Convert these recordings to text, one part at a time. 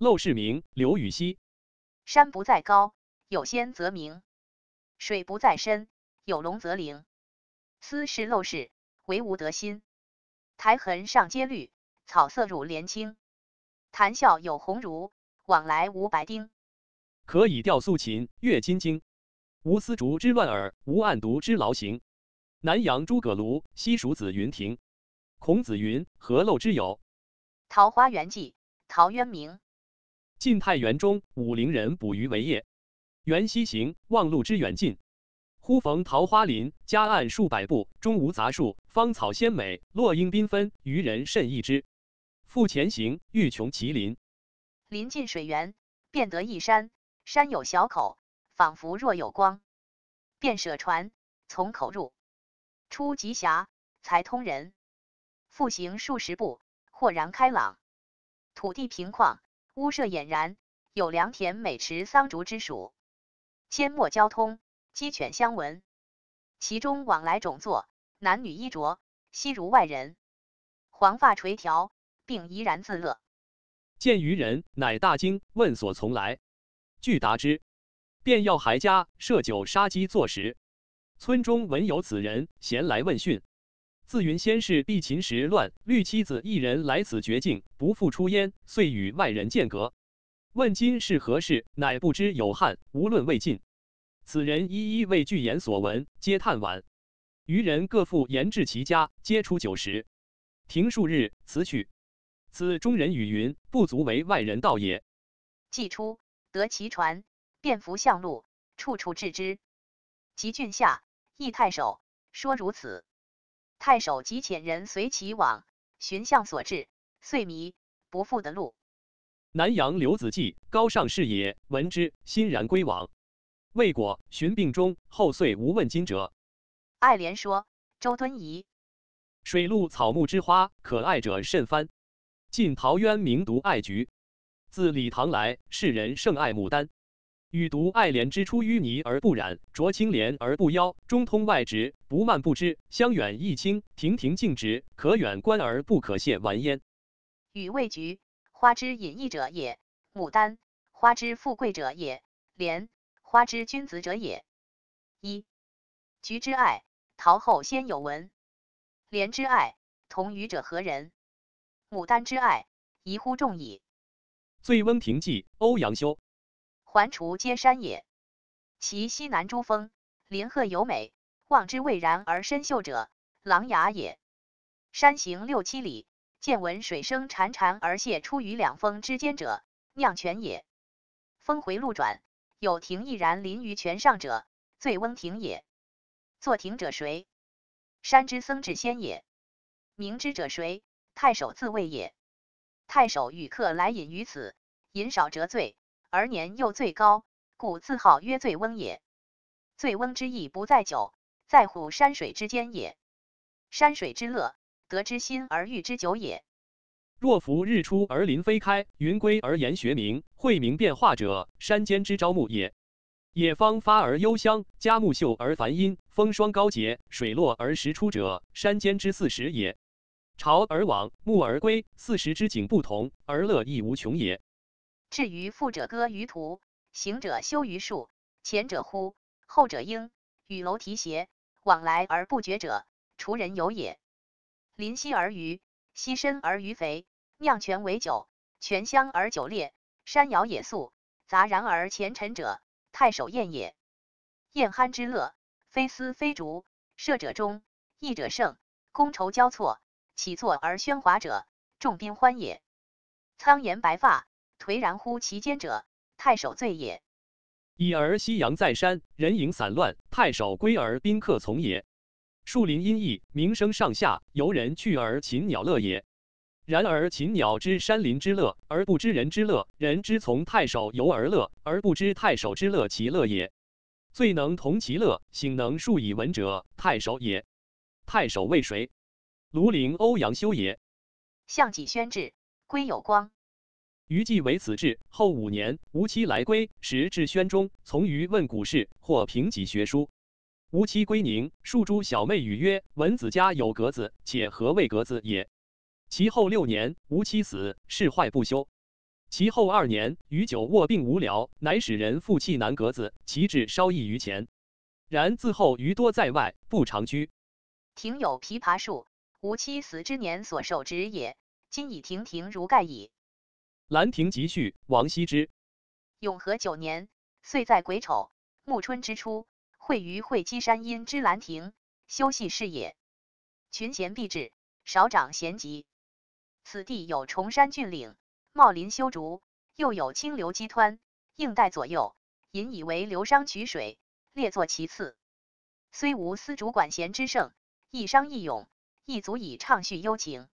陋室铭，刘禹锡。山不在高，有仙则名；水不在深，有龙则灵。斯是陋室，惟吾德馨。苔痕上阶绿，草色入帘青。谈笑有鸿儒，往来无白丁。可以调素琴，阅金经。无丝竹之乱耳，无案牍之劳形。南阳诸葛庐，西蜀子云亭。孔子云：“何陋之有？”《桃花源记》陶渊明。晋太元中，武陵人捕鱼为业。缘溪行，忘路之远近。忽逢桃花林，夹岸数百步，中无杂树，芳草鲜美，落英缤纷，渔人甚异之。复前行，欲穷其林。临近水源，便得一山，山有小口，仿佛若有光。便舍船，从口入。出极狭，才通人。复行数十步，豁然开朗。土地平旷。屋舍俨然，有良田、美池、桑竹之属，阡陌交通，鸡犬相闻。其中往来种作，男女衣着，悉如外人。黄发垂髫，并怡然自乐。见渔人，乃大惊，问所从来。具答之，便要还家设酒杀鸡作食。村中闻有此人，咸来问讯。自云先是避秦时乱，虑妻子一人来此绝境，不复出焉，遂与外人间隔。问今是何事，乃不知有汉，无论未尽。此人一一为具言所闻，皆叹惋。余人各复言至其家，皆出酒食。停数日，辞去。此中人语云：不足为外人道也。既出，得其船，便扶向路，处处置之。及郡下，诣太守，说如此。太守即遣人随其往，寻向所至，遂迷，不复得路。南阳刘子骥，高尚士也，闻之，欣然归往。未果，寻病终，后遂无问津者。爱莲说：周敦颐，水陆草木之花，可爱者甚蕃。晋陶渊明独爱菊。自李唐来，世人甚爱牡丹。予独爱莲之出淤泥而不染，濯清涟而不妖，中通外直，不蔓不枝，香远益清，亭亭净植，可远观而不可亵玩焉。予谓菊，花之隐逸者也；牡丹，花之富贵者也；莲，花之君子者也。一菊之爱，陶后先有闻。莲之爱，同予者何人？牡丹之爱，宜乎众矣。《醉翁亭记》欧阳修。环滁皆山也，其西南诸峰，林壑尤美，望之蔚然而深秀者，琅琊也。山行六七里，见闻水声潺潺而泻出于两峰之间者，酿泉也。峰回路转，有亭翼然临于泉上者，醉翁亭也。作亭者谁？山之僧智仙也。明之者谁？太守自谓也。太守与客来饮于此，饮少辄醉。而年又最高，故自号曰醉翁也。醉翁之意不在酒，在乎山水之间也。山水之乐，得之心而寓之酒也。若夫日出而林霏开，云归而岩穴明，晦明变化者，山间之朝暮也。野芳发而幽香，佳木秀而繁阴，风霜高洁，水落而石出者，山间之四时也。朝而往，暮而归，四时之景不同，而乐亦无穷也。至于富者歌于途，行者修于树，前者呼，后者应，与楼提携，往来而不绝者，滁人有也。临溪而渔，溪深而鱼肥，酿泉为酒，泉香而酒冽，山肴野素，杂然而前陈者，太守宴也。宴酣之乐，非丝非竹，射者中，弈者胜，觥筹交错，起坐而喧哗者，众宾欢也。苍颜白发。颓然乎其间者，太守醉也。已而夕阳在山，人影散乱，太守归而宾客从也。树林阴翳，鸣声上下，游人去而禽鸟乐也。然而禽鸟知山林之乐，而不知人之乐；人之从太守游而乐，而不知太守之乐其乐也。醉能同其乐，醒能述以文者，太守也。太守谓谁？庐陵欧阳修也。项脊轩志，归有光。余既为此志，后五年，吴期来归，时至宣中，从余问古事，或评己学书。吴期归宁，数诸小妹语曰：“文子家有格子，且何谓格子也？”其后六年，吴期死，事坏不休。其后二年，余久卧病无聊，乃使人复弃南阁子，其志稍异于前。然自后余多在外，不常居。庭有枇杷树，吾妻死之年所受植也，今已亭亭如盖矣。兰亭集序，王羲之。永和九年，岁在癸丑，暮春之初，会于会稽山阴之兰亭，修禊事也。群贤毕至，少长咸集。此地有崇山峻岭，茂林修竹，又有清流激湍，映带左右，引以为流觞曲水，列作其次。虽无丝竹管弦之盛，一觞一咏，亦足以畅叙幽情。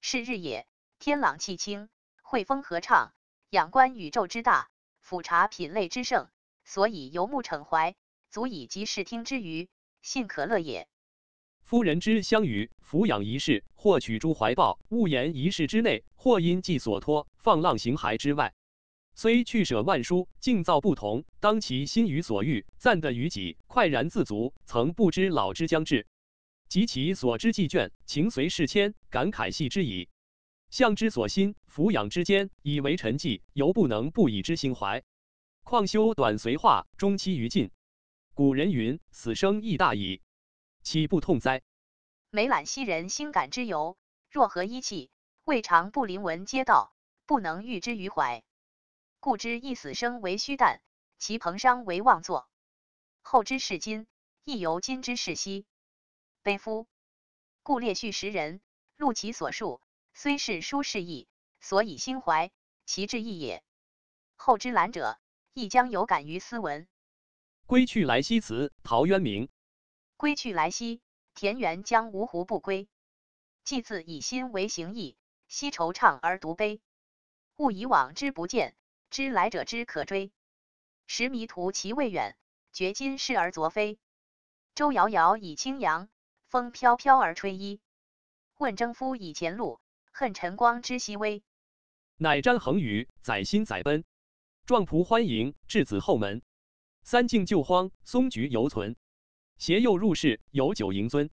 是日也，天朗气清，惠风和畅，仰观宇宙之大，俯察品类之盛，所以游目骋怀，足以及视听之娱，信可乐也。夫人之相与，抚养一世，或取诸怀抱，勿言一世之内；或因寄所托，放浪形骸之外。虽去舍万殊，境造不同，当其心于所欲，暂得于己，快然自足，曾不知老之将至。及其所知既倦，情随事迁，感慨系之矣。向之所心，抚养之间，以为陈迹，犹不能不以之心怀。况修短随化，终期于尽。古人云：“死生亦大矣。”岂不痛哉？每览昔人心感之由，若何依气？未尝不临文皆道，不能喻之于怀。故知一死生为虚诞，其彭殇为妄作。后之视今，亦犹今之视昔。悲夫！故列叙时人，录其所述，虽是书事意，所以心怀，其志意也。后之览者，亦将有感于斯文。归去来兮辞，陶渊明。归去来兮，田园将芜胡不归。既自以心为形役，惜惆怅而独悲。物以往之不见，知来者之可追。时迷途其未远，觉今是而昨非。舟遥遥以轻扬，风飘飘而吹衣。问征夫以前路，恨晨光之熹微。乃瞻衡宇，载薪载奔。壮仆欢迎，稚子后门。三径旧荒，松菊犹存。携幼入室，有酒迎尊。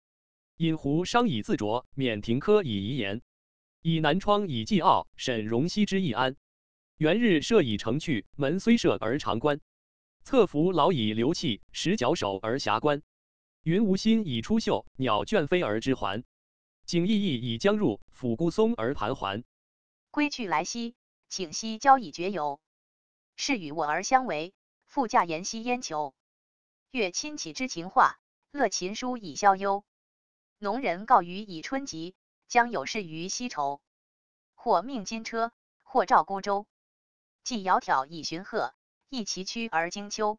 饮壶觞以自酌，免庭科以遗言。以南窗以寄傲，沈荣熙之易安。元日设以成趣，门虽设而常关。侧服老以流气，石角首而遐观。云无心以出岫，鸟倦飞而知还。景翳翳以将入，抚孤松而盘桓。归去来兮，请息交以绝游。是与我而相违，复驾言兮焉求？乐亲启之情话，乐琴书以消忧。农人告余以春及，将有事于西畴。或命金车，或召孤舟。既窈窕以寻壑，亦崎岖而经丘。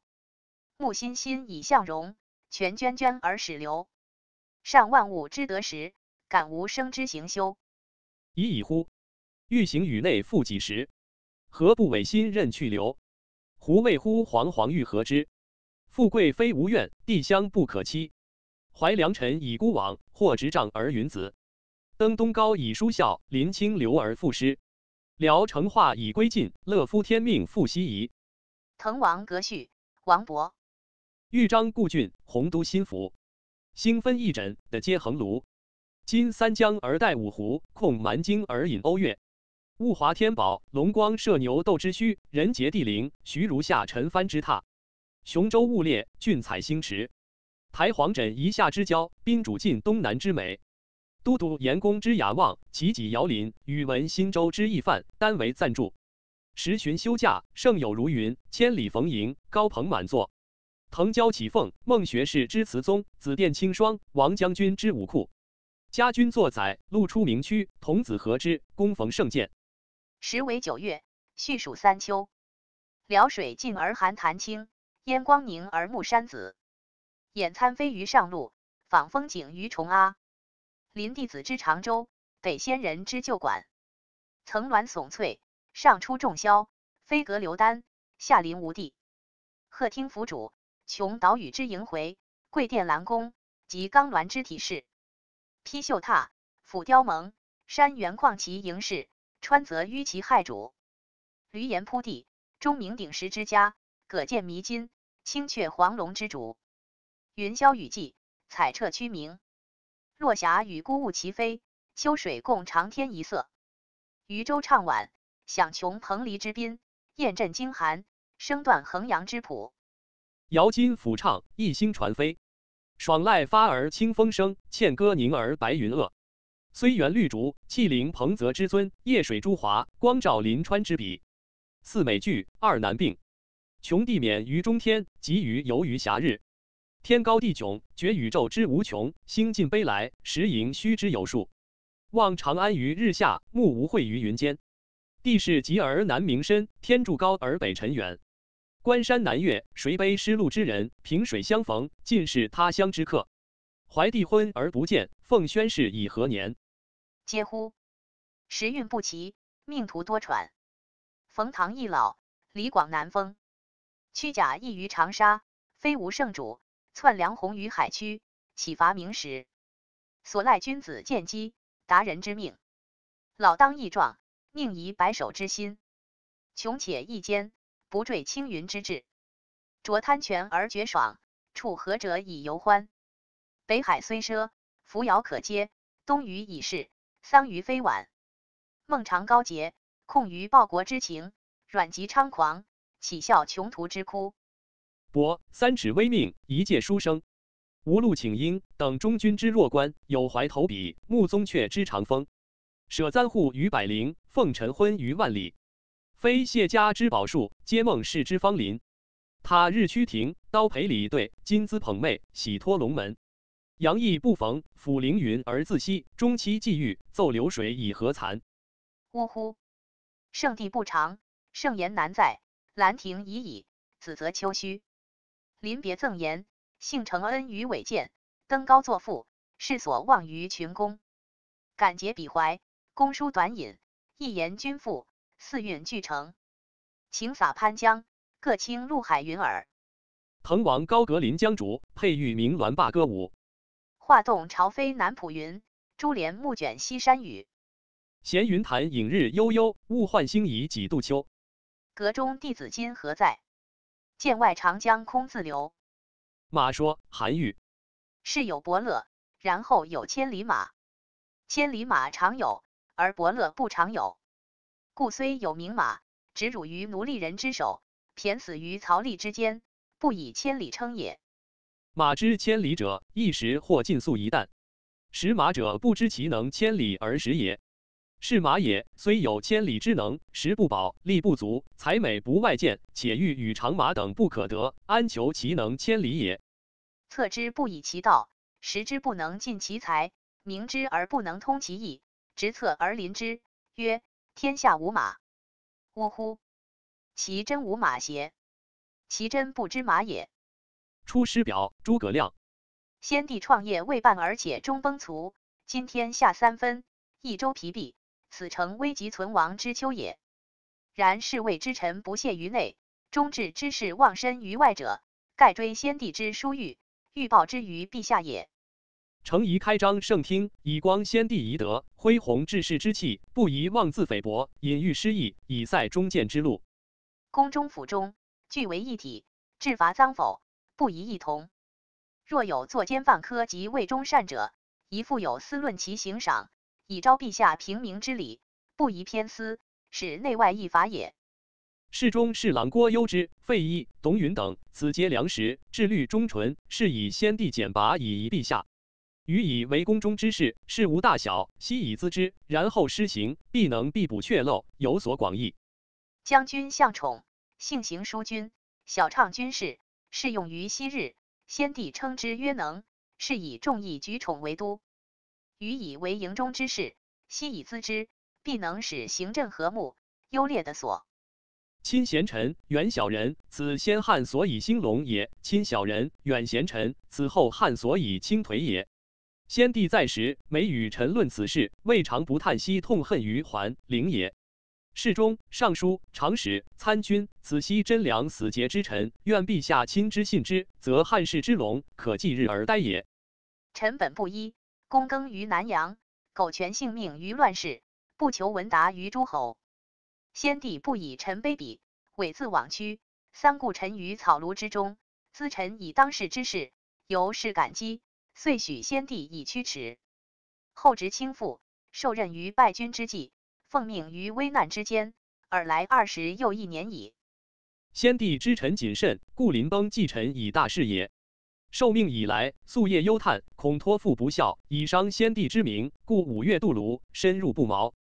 木欣欣以向荣，泉涓涓而始流。上万物之得时，感吾生之行休。已矣乎！欲行宇内复几时？何不违心任去留？胡谓乎惶惶欲何之？富贵非无怨，地乡不可欺。怀良辰以孤往，或执杖而云子。登东皋以舒啸，临清流而赋诗。聊城化以归尽，乐夫天命复奚疑？滕王阁序，王勃。豫章故郡，洪都新府。星分翼轸，的皆衡庐。今三江而带五湖，控蛮荆而引瓯越。物华天宝，龙光射牛斗之墟，人杰地灵，徐如下陈蕃之榻。雄州雾列，俊采星驰；台隍枕夷夏之交，宾主尽东南之美。都督阎公之雅望，齐己遥临，宇文新州之义范，单为赞助。时旬休假，盛友如云，千里逢迎，高朋满座。腾蛟起凤，孟学士之词宗，紫殿清霜，王将军之武库。家君作宰，路出名区，童子何之？恭逢圣饯。时为九月，序属三秋。辽水尽而寒潭清。烟光凝而暮山紫，俨参飞于上路，访风景于崇阿。临帝子之长洲，北仙人之旧馆。层峦耸翠，上出重霄；飞阁流丹，下临无地。鹤汀凫渚，琼岛屿之萦回；桂殿兰宫，及冈峦之体势。披绣闼，俯雕甍，山原旷其盈视，川泽纡其骇瞩。闾阎扑地，钟鸣鼎食之家。葛见弥津，青雀黄龙之主；云霄雨霁，彩彻区明。落霞与孤鹜齐飞，秋水共长天一色。渔舟唱晚，响穷彭蠡之滨，雁阵惊寒，声断衡阳之浦。瑶金抚唱，一星传飞。爽籁发而清风生，茜歌凝而白云遏。虽园绿竹，气凌彭泽之尊；夜水朱华，光照临川之笔。四美具，二难并。穷地免于中天，极于游于暇日。天高地迥，觉宇宙之无穷；星尽悲来，时盈虚之有数。望长安于日下，目无秽于云间。地势极而南溟深，天柱高而北辰远。关山难越，谁悲失路之人？萍水相逢，尽是他乡之客。怀帝昏而不见，奉宣室以何年？嗟乎！时运不齐，命途多舛。冯唐易老，李广难封。屈贾谊于长沙，非无圣主；窜梁鸿于海曲，岂乏明时？所赖君子见机，达人之命。老当益壮，宁移白首之心？穷且益坚，不坠青云之志。濯贪泉而觉爽，处涸者以犹欢。北海虽赊，扶摇可接；东隅已逝，桑榆非晚。孟尝高洁，控于报国之情；阮籍猖狂。岂效穷途之哭？伯三尺微命，一介书生。无路请缨，等中军之弱冠；有怀投笔，慕宗悫之长风。舍簪笏于百龄，奉晨昏于万里。非谢家之宝树，皆孟氏之芳邻。他日趋庭，刀陪礼对，金姿捧袂，喜托龙门。杨意不逢，抚凌云而自惜；终期既遇，奏流水以何惭？呜呼！圣地不长，圣言难在。兰亭已矣，子则丘墟。临别赠言，幸承恩于伟饯。登高作赋，世所望于群公。感结笔怀，公书短引，一言均赋，四韵俱成。晴洒潘江，各倾陆海云耳。滕王高阁临江渚，佩玉鸣鸾罢歌舞。画栋朝飞南浦云，珠帘暮卷西山雨。闲云潭影日悠悠，物换星移几度秋。阁中弟子今何在？剑外长江空自流。马说：韩愈。世有伯乐，然后有千里马。千里马常有，而伯乐不常有。故虽有名马，执辱于奴隶人之手，骈死于曹枥之间，不以千里称也。马之千里者，一时或尽粟一担。食马者，不知其能千里而食也。是马也，虽有千里之能，食不饱，力不足，才美不外见，且欲与长马等不可得，安求其能千里也？策之不以其道，食之不能尽其才，明之而不能通其意，执策而临之，曰：天下无马。呜呼！其真无马邪？其真不知马也。出师表，诸葛亮。先帝创业未半，而且中崩殂。今天下三分，益州疲弊。此诚危急存亡之秋也。然侍卫之臣不懈于内，忠志之士忘身于外者，盖追先帝之殊遇，欲报之于陛下也。诚宜开张圣听，以光先帝遗德，恢弘志士之气，不宜妄自菲薄，隐喻失意，以塞忠谏之路。宫中府中，俱为一体，治罚赃否，不宜异同。若有作奸犯科及未忠善者，宜复有司论其刑赏。以昭陛下平明之理，不宜偏私，使内外异法也。侍中侍郎郭攸之、费祎、董允等，此皆良实，志虑忠纯，是以先帝简拔以遗陛下。予以为宫中之事，事无大小，悉以咨之，然后施行，必能必补阙漏，有所广益。将军向宠，性行淑君，晓畅军事，适用于昔日。先帝称之曰能，是以众议举宠为都。予以为营中之事，悉以咨之，必能使行政和睦，优劣的所。亲贤臣，远小人，此先汉所以兴隆也；亲小人，远贤臣，此后汉所以倾颓也。先帝在时，每与臣论此事，未尝不叹息痛恨于桓灵也。侍中、尚书、长史、参军，此悉真良死节之臣，愿陛下亲之信之，则汉室之隆，可继日而待也。臣本不依。躬耕于南阳，苟全性命于乱世，不求闻达于诸侯。先帝不以臣卑鄙，猥自枉屈，三顾臣于草庐之中，咨臣以当世之事，由是感激，遂许先帝以驱驰。后值倾覆，受任于败军之际，奉命于危难之间，尔来二十又一年矣。先帝之臣谨慎，故临崩继臣以大事也。受命以来，夙夜忧叹，恐托付不效，以伤先帝之名，故五月渡泸，深入不毛。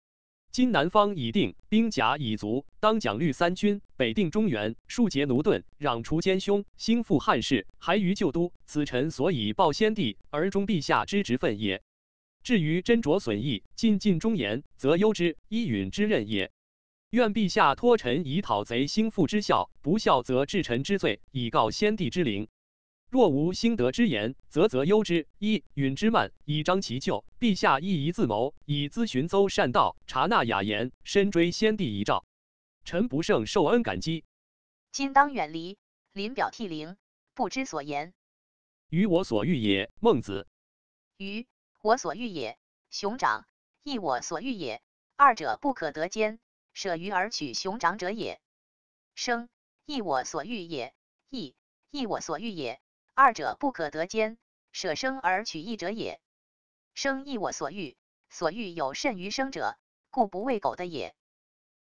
今南方已定，兵甲已足，当奖率三军，北定中原，庶竭奴钝，攘除奸凶，兴复汉室，还于旧都。此臣所以报先帝而忠陛下之职分也。至于斟酌损益，尽尽忠言，则忧之，依允之任也。愿陛下托臣以讨贼兴复之效，不效则治臣之罪，以告先帝之灵。若无兴德之言，则则忧之。一允之慢，以彰其咎。陛下亦宜自谋，以咨询邹善道，察纳雅言，深追先帝遗诏。臣不胜受恩感激。今当远离，临表涕零，不知所言。于我所欲也。孟子。于我所欲也。熊掌。亦我所欲也。二者不可得兼，舍鱼而取熊掌者也。生。亦我所欲也。义。亦我所欲也。二者不可得兼，舍生而取义者也。生亦我所欲，所欲有甚于生者，故不为苟的也。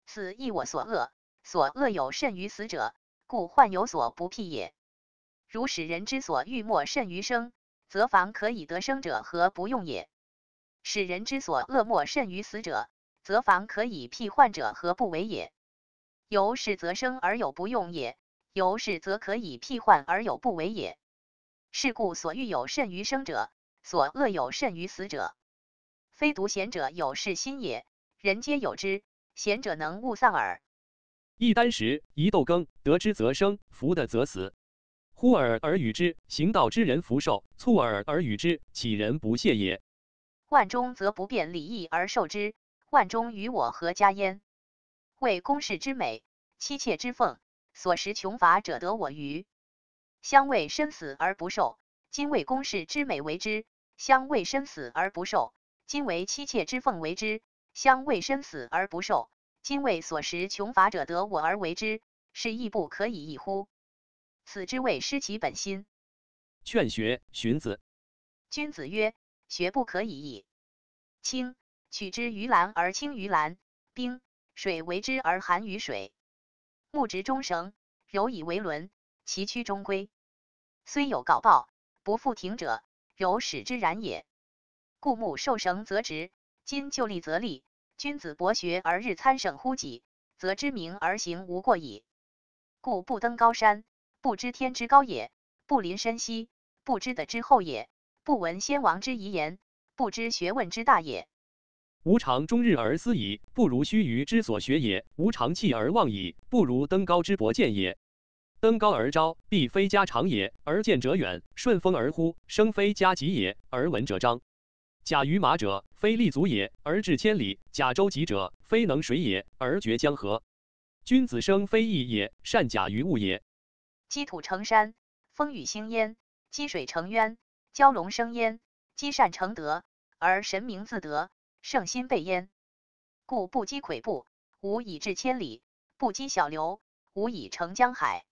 死亦我所恶，所恶有甚于死者，故患有所不辟也。如使人之所欲莫甚于生，则防可以得生者何不用也？使人之所恶莫甚于死者，则防可以辟患者何不为也？由是则生而有不用也，由是则可以辟患而有不为也。是故所欲有甚于生者，所恶有甚于死者。非独贤者有是心也，人皆有之。贤者能勿丧耳。一箪食，一豆羹，得之则生，福的则死。呼尔而与之，行道之人福寿；促尔而与之，岂人不谢也？万中则不变礼义而受之，万中与我何家焉？为公室之美，妻妾之奉，所食穷乏者得我与？相为生死而不受，今为宫室之美为之；相为生死而不受，今为妻妾之奉为之；相为生死而不受，今为所食穷乏者得我而为之，是亦不可以易乎？此之谓失其本心。劝学，荀子。君子曰：学不可以易。清，取之于蓝而清于蓝；冰，水为之而寒于水。木直中绳，柔以为轮。其曲中归，虽有槁爆，不复停者，柔使之然也。故木受绳则直，今就立则立。君子博学而日参省乎己，则知明而行无过矣。故不登高山，不知天之高也；不临深溪，不知德之厚也；不闻先王之遗言，不知学问之大也。吾常终日而思矣，不如须臾之所学也；吾常弃而忘矣，不如登高之博见也。登高而招，必非家常也；而见者远，顺风而呼，声非家己也；而闻者彰。假于马者，非立足也，而至千里；假舟楫者，非能水也，而绝江河。君子生非异也，善假于物也。积土成山，风雨兴焉；积水成渊，蛟龙生焉；积善成德，而神明自得，圣心备焉。故不积跬步，无以至千里；不积小流，无以成江海。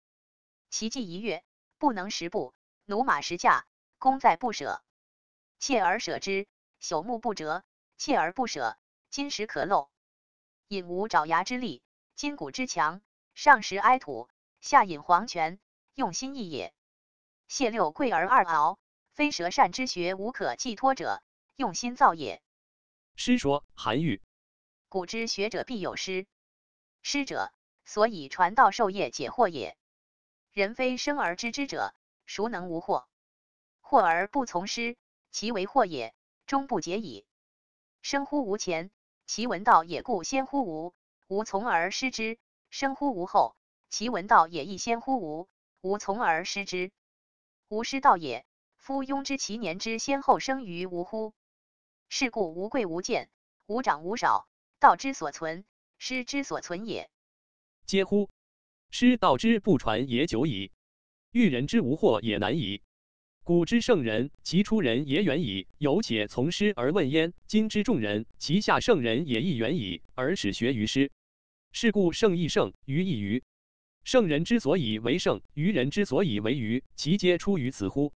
其计一跃，不能十步；驽马十驾，功在不舍。锲而舍之，朽木不折；锲而不舍，金石可镂。引无爪牙之力，筋骨之强。上食埃土，下饮黄泉，用心意也。谢六贵而二敖，非舌善之学无可寄托者，用心造也。师说，韩愈。古之学者必有师，师者，所以传道授业解惑也。人非生而知之者，孰能无惑？惑而不从师，其为惑也，终不解矣。生乎吾前，其闻道也故先乎吾；吾从而师之。生乎吾后，其闻道也亦先乎吾；吾从而师之。吾师道也，夫庸知其年之先后生于吾乎？是故无贵无贱，无长无少，道之所存，师之所存也。嗟乎！师道之不传也久矣，欲人之无惑也难矣。古之圣人，其出人也远矣，有且从师而问焉。今之众人，其下圣人也亦远矣，而始学于师。是故圣亦圣，愚亦愚。圣人之所以为圣，愚人之所以为愚，其皆出于此乎？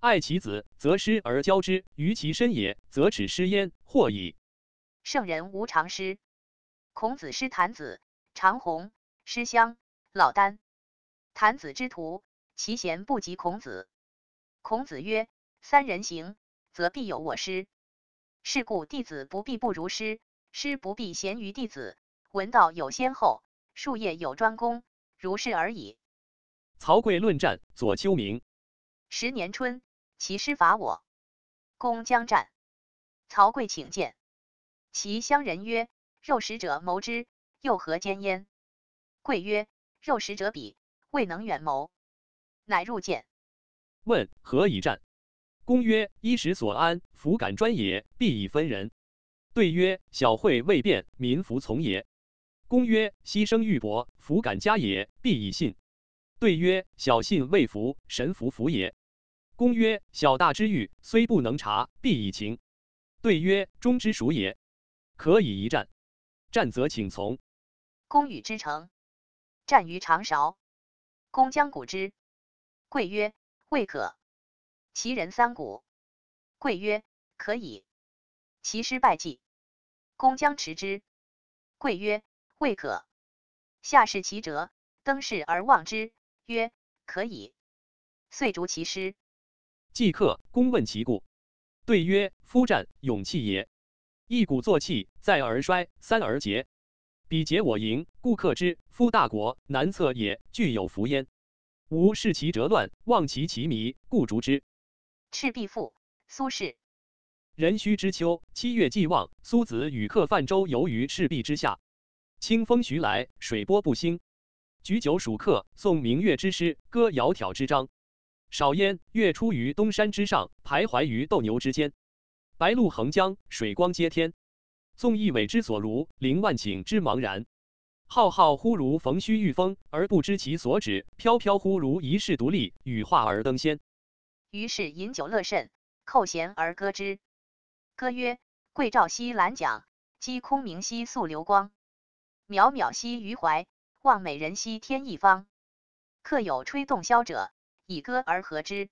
爱其子，则师而教之；于其身也，则耻师焉，或矣。圣人无常师。孔子师郯子。长虹、师襄、老聃。谭子之徒，其贤不及孔子。孔子曰：“三人行，则必有我师。是故弟子不必不如师，师不必贤于弟子。闻道有先后，术业有专攻，如是而已。”曹刿论战，左丘明。十年春，其师伐我，公将战。曹刿请见，其乡人曰：“肉食者谋之，又何奸焉？”刿曰：“肉食者鄙，未能远谋。”乃入见。问何以战？公曰：衣食所安，弗敢专也，必以分人。对曰：小惠未变，民服从也。公曰：牺牲玉帛，弗敢加也，必以信。对曰：小信未服，神服服也。公曰：小大之欲，虽不能察，必以情。对曰：忠之属也，可以一战。战则请从。公与之成，战于长勺。公将鼓之，刿曰。未可。其人三鼓。刿曰：可以。其师败绩。公将持之。刿曰：未可。下视其辙，登视而望之，曰：可以。遂逐其师。既克，公问其故。对曰：夫战，勇气也。一鼓作气，再而衰，三而竭。彼竭我盈，故克之。夫大国，难测也，具有福焉。吾视其辙乱，望其其迷，故逐之。赤壁赋，苏轼。壬戌之秋，七月既望，苏子与客泛舟游于赤壁之下。清风徐来，水波不兴。举酒属客，诵明月之诗，歌窈窕之章。少焉，月出于东山之上，徘徊于斗牛之间。白露横江，水光接天。纵一苇之所如，凌万顷之茫然。浩浩乎如逢须御风，而不知其所止；飘飘乎如遗世独立，羽化而登仙。于是饮酒乐甚，扣舷而歌之。歌曰：桂棹兮兰桨，击空明兮溯流光。渺渺兮予怀，望美人兮天一方。客有吹洞箫者，以歌而和之。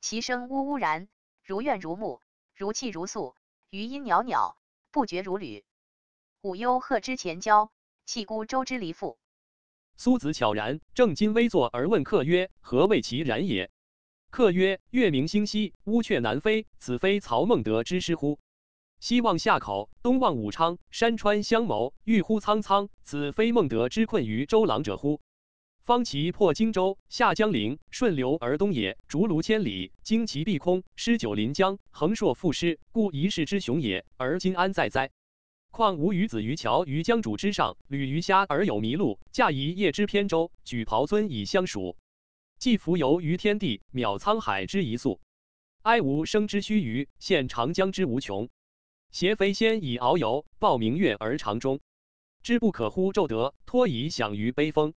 其声呜呜然，如怨如慕，如泣如诉，余音袅袅，不绝如缕。舞幽壑之潜蛟。弃孤舟之离妇。苏子悄然，正襟危坐而问客曰：“何谓其然也？”客曰：“月明星稀，乌鹊南飞，此非曹孟德之诗乎？西望夏口，东望武昌，山川相谋，郁乎苍苍，此非孟德之困于周郎者乎？方其破荆州，下江陵，顺流而东也，逐鹿千里，旌旗蔽空，诗九临江，横槊赋诗，故一世之雄也。而今安在哉？”况吾与子于桥于江渚之上，侣鱼虾而友麋鹿，驾一叶之扁舟，举匏樽以相属。既浮游于天地，渺沧海之一粟。哀吾生之须臾，羡长江之无穷。挟飞仙以遨游，抱明月而长终。知不可乎骤得，托以享于悲风。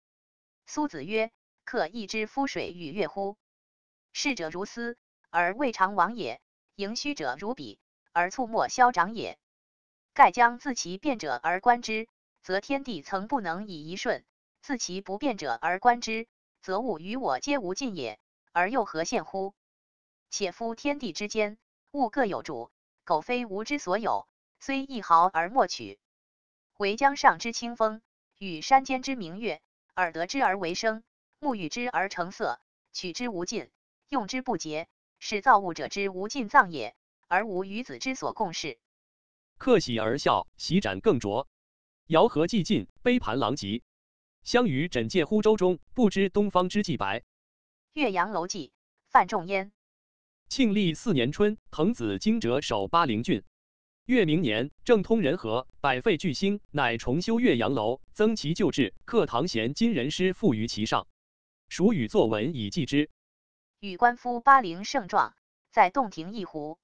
苏子曰：客亦知夫水与月乎？逝者如斯，而未尝往也；盈虚者如彼，而猝没消长也。盖将自其变者而观之，则天地曾不能以一瞬；自其不变者而观之，则物与我皆无尽也，而又何羡乎？且夫天地之间，物各有主，苟非吾之所有，虽一毫而莫取。惟江上之清风，与山间之明月，耳得之而为声，目遇之而成色，取之无尽，用之不竭，是造物者之无尽藏也，而吾与子之所共适。客喜而笑，席盏更酌。肴核既尽，杯盘狼藉。相与枕藉乎舟中，不知东方之既白。岳阳楼记，范仲淹。庆历四年春，滕子京谪守巴陵郡。越明年，政通人和，百废具兴，乃重修岳阳楼，增其旧制，刻唐贤今人诗赋于其上。蜀语作文以记之。与观夫巴陵胜状，在洞庭一湖，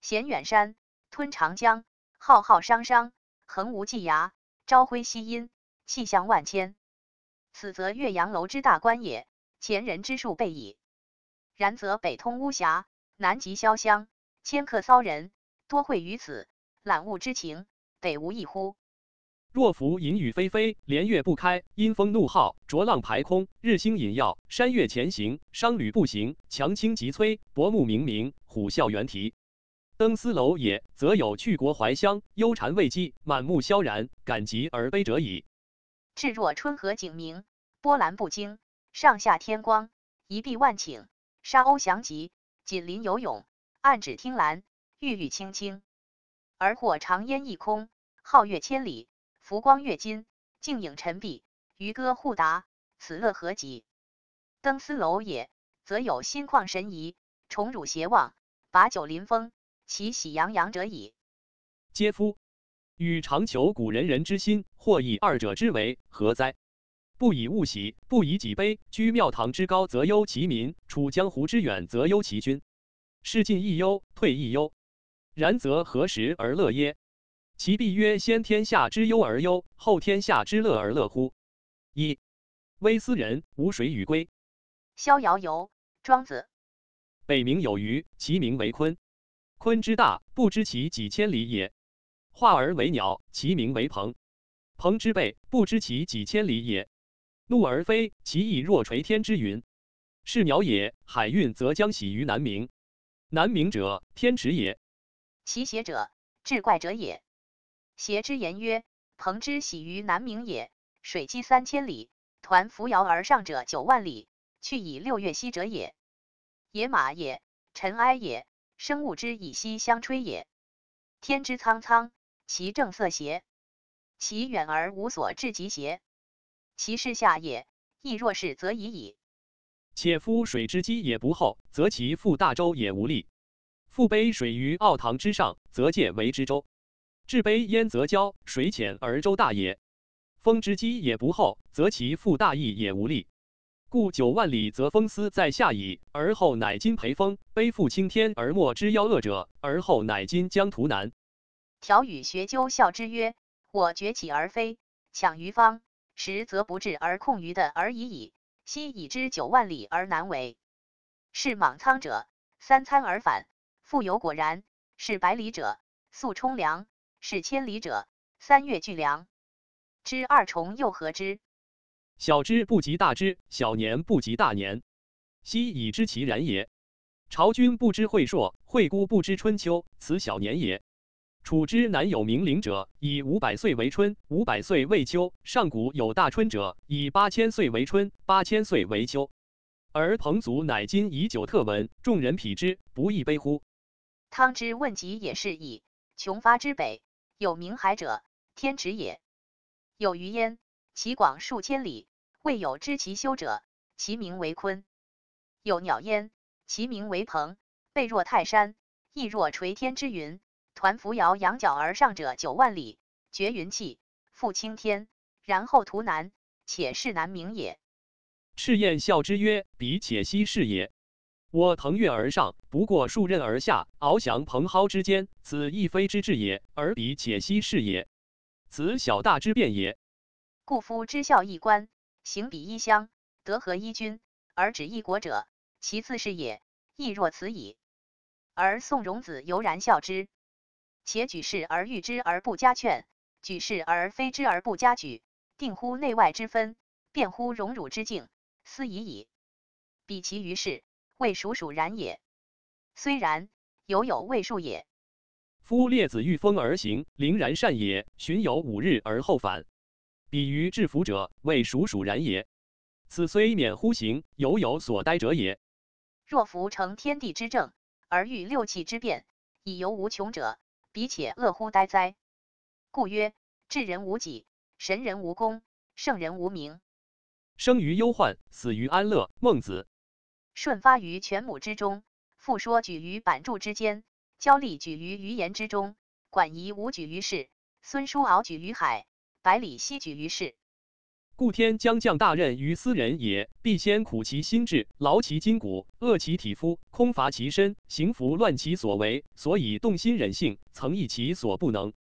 衔远山，吞长江。浩浩汤汤，横无际涯；朝晖夕阴，气象万千。此则岳阳楼之大观也，前人之述备矣。然则北通巫峡，南极潇湘，迁客骚人，多会于此，览物之情，得无异乎？若夫淫雨霏霏，连月不开，阴风怒号，浊浪排空，日星隐曜，山岳前行，商旅步行，强倾急摧，薄暮冥冥，虎啸猿啼。登斯楼也，则有去国怀乡、忧谗畏讥、满目萧然、感极而悲者矣。至若春和景明，波澜不惊，上下天光，一碧万顷，沙鸥翔集，锦鳞游泳，岸芷汀兰，郁郁青青。而或长烟一空，皓月千里，浮光跃金，静影沉璧，渔歌互答，此乐何极？登斯楼也，则有心旷神怡，宠辱偕忘，把酒临风，其喜洋洋者矣。嗟夫！予尝求古人人之心，或以二者之为何哉？不以物喜，不以己悲。居庙堂之高则忧其民，处江湖之远则忧其君。是进亦忧，退亦忧。然则何时而乐耶？其必曰：先天下之忧而忧，后天下之乐而乐乎？一微斯人，无水与归。逍遥游，庄子。北冥有鱼，其名为鲲。鲲之大，不知其几千里也。化而为鸟，其名为鹏。鹏之背，不知其几千里也。怒而飞，其翼若垂天之云。是鸟也。海运则将徙于南冥。南冥者，天池也。其邪者，志怪者也。邪之言曰：鹏之徙于南冥也。水击三千里，抟扶摇而上者九万里，去以六月息者也。野马也，尘埃也，生物之以息相吹也。天之苍苍，其正色邪？其远而无所至极邪？其视下也，亦若是则已矣。且夫水之积也不厚，则其覆大舟也无力。覆杯水于奥堂之上，则介为之舟；置杯焉则交，水浅而舟大也。风之积也不厚，则其覆大翼也无力。故九万里则风思在下矣，而后乃今培风，背负青天而莫之夭恶者，而后乃今将图难。条与学究笑之曰：“我崛起而飞，抢于方，实则不至而控于的而已矣。昔已知九万里而难为，是莽苍者，三餐而返。”复有果然，是百里者速冲凉，是千里者三月俱凉。知二重又何之？小之不及大之，小年不及大年。昔已知其然也。朝君不知晦朔，惠姑不知春秋，此小年也。楚之南有冥陵者，以五百岁为春，五百岁为秋；上古有大春者，以八千岁为春，八千岁为秋。而彭祖乃今以久特闻，众人匹之，不亦悲乎？汤之问疾也是矣。穷发之北，有冥海者，天池也。有鱼焉，其广数千里，未有知其修者，其名为鲲。有鸟焉，其名为鹏，背若泰山，翼若垂天之云，抟扶摇，仰角而上者九万里，绝云气，覆青天，然后图南，且是南冥也。赤焰笑之曰：“彼且奚是也？”我腾跃而上，不过数仞而下，翱翔蓬蒿之间，此亦非之至也。而彼且奚是也？此小大之变也。故夫知孝一官，行比一乡，德合一君，而止一国者，其次是也，亦若此矣。而宋荣子犹然笑之。且举事而喻之而不加劝，举事而非之而不加举，定乎内外之分，辩乎荣辱之境，斯已矣。彼其于事。未属属然也，虽然，犹有未数也。夫列子御风而行，凌然善也；巡游五日而后返，比于制服者，未属属然也。此虽免乎行，犹有所待者也。若夫成天地之正，而欲六气之变，以游无穷者，彼且恶乎呆哉？故曰：智人无己，神人无功，圣人无名。生于忧患，死于安乐。孟子。舜发于犬母之中，复说举于板柱之间，交力举于鱼言之中，管夷吾举于市，孙叔敖举于海，百里奚举于市。故天将降大任于斯人也，必先苦其心志，劳其筋骨，饿其体肤，空乏其身，行拂乱其所为，所以动心忍性，曾益其所不能。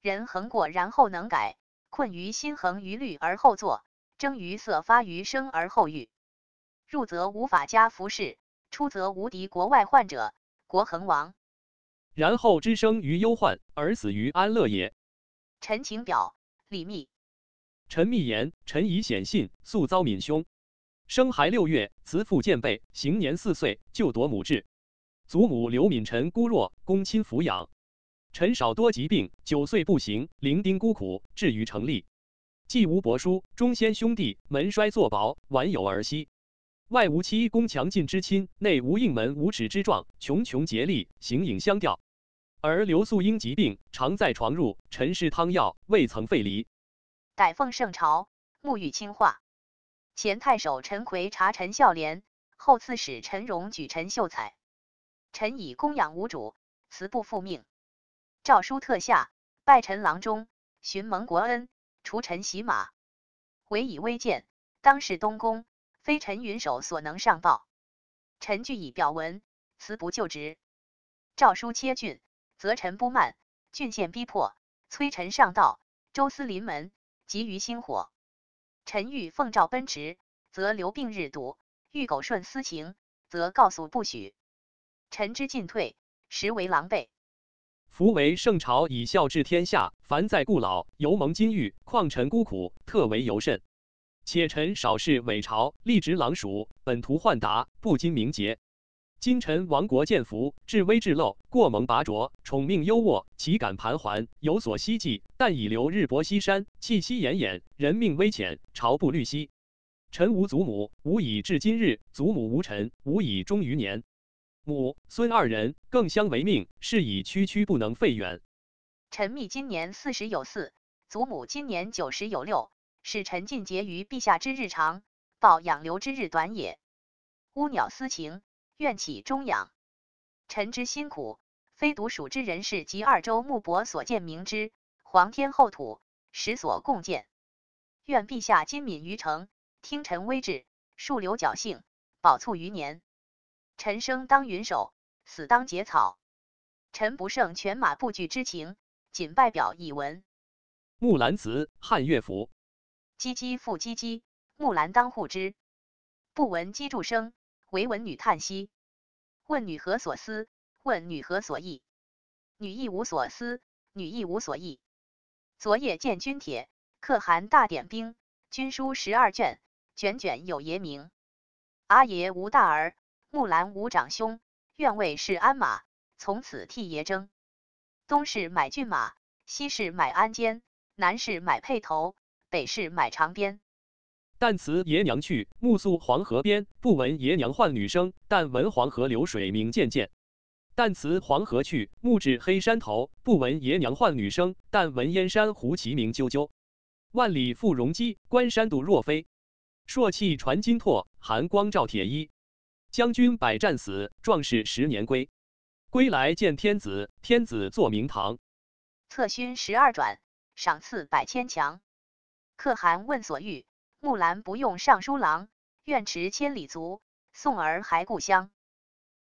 人恒过然后能改，困于心恒于虑而后作，争于色发于声而后喻。入则无法家服侍，出则无敌国外患者，国恒亡。然后之生于忧患，而死于安乐也。陈情表，李密。陈密言：臣以显信，素遭闵凶。生孩六月，慈父见背，行年四岁，就夺母志。祖母刘敏臣孤弱，公亲抚养。臣少多疾病，九岁不行，伶仃孤苦，至于成立。既无伯叔，终先兄弟，门衰作薄，晚有儿息。外无妻宫强劲之亲，内无应门无耻之状，穷穷竭力，形影相吊。而刘素英疾病，常在床褥，陈氏汤药，未曾废离。逮奉圣朝，沐浴清化。前太守陈逵查陈孝廉，后刺史陈荣举陈秀才。臣以供养无主，辞不复命。诏书特下，拜陈郎中，寻蒙国恩，除臣洗马。唯以微贱，当是东宫，非陈云手所能上报。臣据以表文，辞不就职。诏书切郡，则臣不慢。郡县逼迫，催臣上道。周司临门，急于星火。臣欲奉诏奔驰，则留病日笃；欲苟顺私情，则告诉不许。臣之进退，实为狼狈。夫为圣朝以孝治天下，凡在故老，犹蒙金玉，况臣孤苦，特为尤甚。且臣少事伪朝，立职郎署，本图宦达，不经名节。今臣亡国见福，至微至陋，过蒙拔擢，宠命优渥，岂敢盘桓？有所希冀，但以留日薄西山，气息奄奄，人命危浅，朝不虑兮。臣无祖母，无以至今日；祖母无臣，无以终余年。母孙二人更相为命，是以区区不能废远。臣密今年四十有四，祖母今年九十有六，使臣尽节于陛下之日长，报养留之日短也。乌鸟私情，愿起终养。臣之辛苦，非独属之人士及二州牧伯所见明之，皇天厚土，实所共见。愿陛下今敏于诚，听臣微志，树留侥幸，保卒余年。臣生当云手，死当结草。臣不胜犬马不惧之情，谨拜表以闻。木兰辞，汉乐府。唧唧复唧唧，木兰当户织。不闻机杼声，惟闻女叹息。问女何所思？问女何所忆？女亦无所思，女亦无所忆。昨夜见军帖，可汗大点兵，军书十二卷，卷卷有爷名。阿爷无大儿。木兰无长兄，愿为是鞍马，从此替爷征。东市买骏马，西市买鞍鞯，南市买辔头，北市买长鞭。旦辞爷娘去，暮宿黄河边，不闻爷娘唤女声，但闻黄河流水鸣溅溅。旦辞黄河去，暮至黑山头，不闻爷娘唤女声，但闻燕山胡骑鸣啾啾。万里赴戎机，关山度若飞。朔气传金柝，寒光照铁衣。将军百战死，壮士十年归。归来见天子，天子坐明堂。策勋十二转，赏赐百千强。可汗问所欲，木兰不用尚书郎，愿驰千里足，送儿还故乡。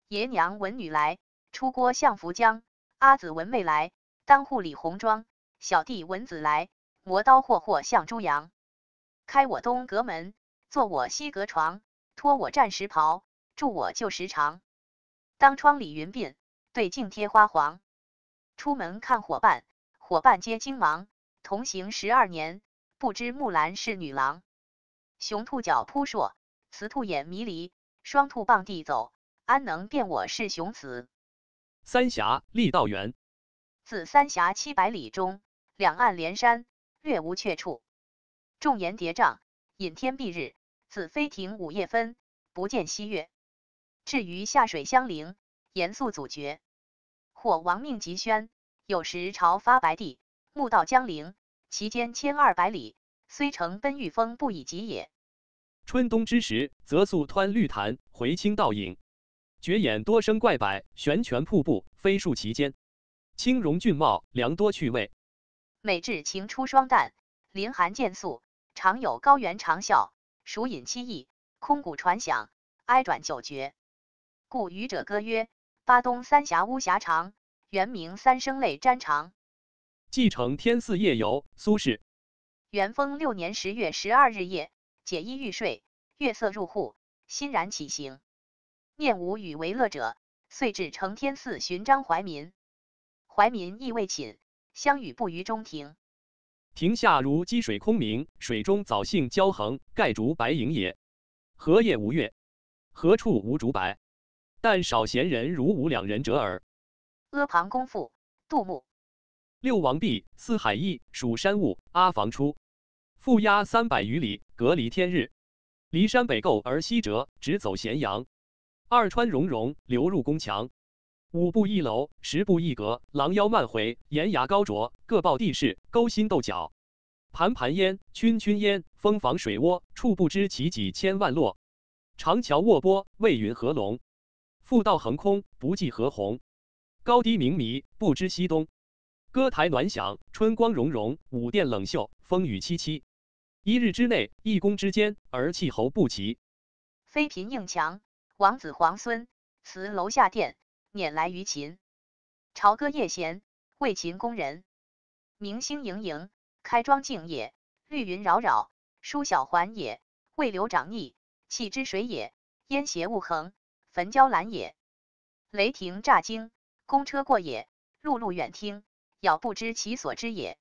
爷娘闻女来，出郭相扶将。阿姊闻妹来，当户理红妆。小弟闻姊来，磨刀霍霍向猪羊。开我东阁门，坐我西阁床，脱我战时袍。著我旧时长，当窗理云鬓，对镜贴花黄。出门看伙伴，伙伴皆惊忙。同行十二年，不知木兰是女郎。雄兔脚扑朔，雌兔眼迷离。双兔傍地走，安能辨我是雄雌？三峡郦道元，自三峡七百里中，两岸连山，略无阙处。众岩叠嶂，隐天蔽日。自飞亭午夜分，不见西月。至于下水相陵，严肃阻绝。或亡命急宣，有时朝发白帝，暮到江陵，其间千二百里，虽乘奔御风，不以及也。春冬之时，则宿湍绿潭，回清倒影，绝眼多生怪柏，悬泉瀑布，飞漱其间，清荣峻茂，良多趣味。每至晴初霜旦，林寒渐肃，常有高原长啸，鼠饮凄异，空谷传响，哀转久绝。故渔者歌曰：“巴东三峡巫峡长，原名三声泪沾长。”继承天寺夜游，苏轼。元丰六年十月十二日夜，解衣欲睡，月色入户，欣然起行，念无与为乐者，遂至承天寺寻张怀民。怀民亦未寝，相与步于中庭。庭下如积水空明，水中藻荇交横，盖竹白影也。何夜无月？何处无竹柏？但少闲人如吾两人者耳。阿房宫赋，杜牧。六王毕，四海一，蜀山兀，阿房出。覆压三百余里，隔离天日。离山北构而西折，直走咸阳。二川溶溶，流入宫墙。五步一楼，十步一阁，廊腰漫回，檐牙高卓，各抱地势，勾心斗角。盘盘烟，圈圈烟，蜂房水涡，处不知其几千万落。长桥卧波，未云何龙。复道横空，不计何鸿。高低明迷，不知西东。歌台暖响，春光融融，舞殿冷袖，风雨凄凄。一日之内，一宫之间，而气候不齐。妃嫔应强，王子皇孙辞楼下殿，辇来于秦。朝歌夜弦，为秦宫人。明星盈盈，开庄镜也；绿云扰扰，梳晓环也。未流长逆，气之水也；烟斜雾横，焚焦兰也。雷霆乍惊，公车过也；碌碌远听，杳不知其所之也。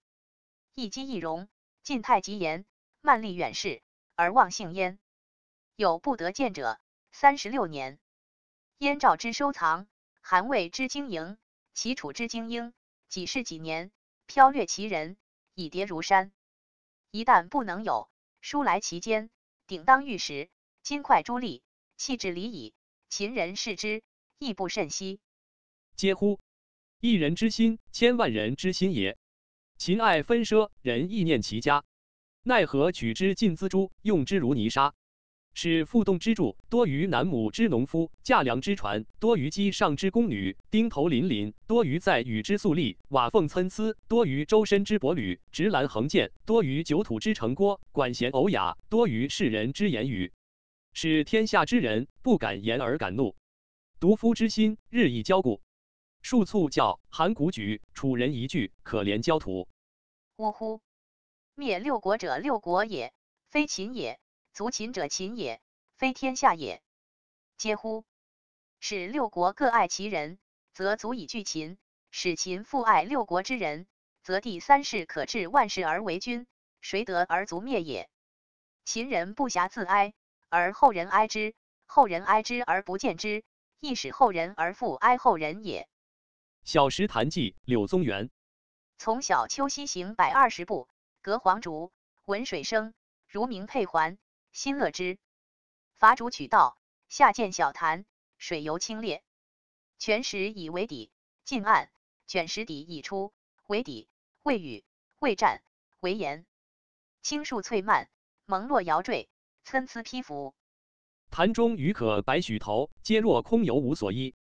一击一容，晋太极言。慢立远视，而忘性焉。有不得见者，三十六年。燕赵之收藏，韩魏之经营，齐楚之精英，几世几年，飘掠其人，以迭如山。一旦不能有，书来其间，鼎当玉石，金块珠砾，弃之离矣。秦人视之，亦不甚惜。嗟乎！一人之心，千万人之心也。秦爱纷奢，人意念其家。奈何取之尽锱铢，用之如泥沙？使负动之柱多于南亩之农夫，架梁之船多于机上之宫女，钉头林林多于在雨之粟粒，瓦缝参差多于周身之帛履，直栏横剑多于九土之城郭，管弦偶雅多于世人之言语，使天下之人不敢言而敢怒。独夫之心日益骄固，数卒教函谷举，楚人一句，可怜焦土。呜呼！灭六国者六国也，非秦也；族秦者秦也，非天下也。嗟乎！使六国各爱其人，则足以拒秦；使秦复爱六国之人，则第三世可治万世而为君，谁得而足灭也？秦人不暇自哀，而后人哀之；后人哀之而不见之，亦使后人而复哀后人也。小石潭记，柳宗元。从小丘西行百二十步。隔黄竹，闻水声，如鸣佩环，心乐之。伐竹取道，下见小潭，水尤清冽。泉石以为底，近岸，卷石底以出，为底，未雨，未战，为岩。青树翠蔓，蒙络摇缀，参差披拂。潭中鱼可百许头，皆若空游无所依。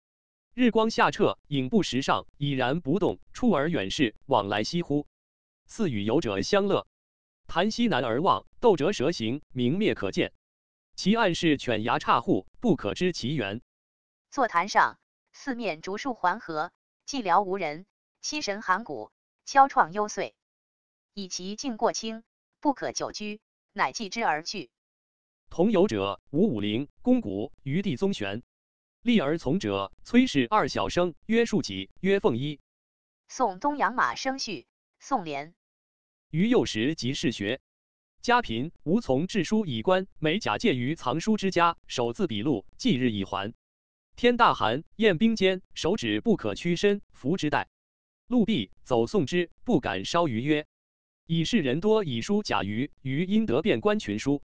日光下澈，影不时上，已然不动。出而远视，往来翕乎。似与游者相乐，潭西南而望，斗折蛇行，明灭可见。其岸是犬牙岔户，不可知其源。坐潭上，四面竹树环合，寂寥无人。七神寒谷，敲怆幽邃。以其境过清，不可久居，乃寄之而去。同游者，吴武陵、公谷、余地宗玄。立而从者，崔氏二小生，曰庶己，曰凤一。宋东阳马生序，宋濂。于幼时即仕学，家贫，无从致书以官，每假借于藏书之家，手自笔录，计日以还。天大寒，宴冰间，手指不可屈伸，服之待。陆毕，走送之，不敢稍逾曰：“以是人多以书假于，于因得变观群书。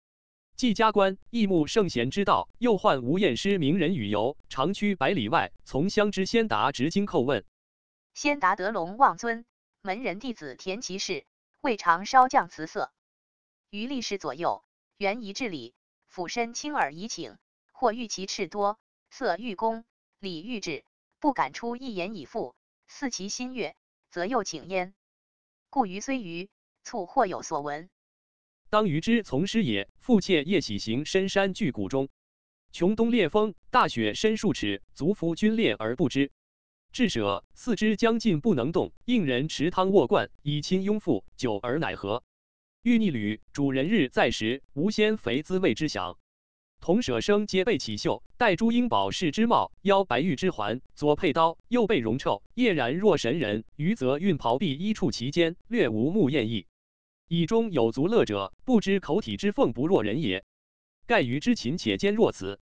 既加官，益慕圣贤之道，又患无厌师名人与游，长驱百里外，从乡之先达直经叩问。先达德隆望尊，门人弟子田其氏。未尝稍降辞色，于立士左右，原仪至礼，俯身轻耳以请。或欲其赤多，色欲恭，礼欲至，不敢出一言以复。似其心悦，则又请焉。故余虽愚，卒或有所闻。当余之从师也，父妾夜喜行深山巨谷中，穷冬烈风，大雪深数尺，足服皲裂而不知。智舍四肢将尽不能动，应人持汤卧罐，以亲拥腹，久而乃和？欲逆旅，主人日在时，无先肥滋味之享。同舍生皆备起袖，戴朱英宝饰之帽，腰白玉之环，左佩刀，右备戎臭，叶然若神人。余则运袍璧衣处其间，略无目艳意。以中有足乐者，不知口体之奉不若人也。盖于知勤且坚若此。